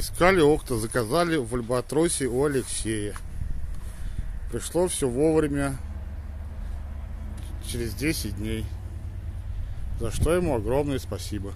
Искали окна, заказали в Альбатросе у Алексея. Пришло все вовремя, через 10 дней. За что ему огромное спасибо.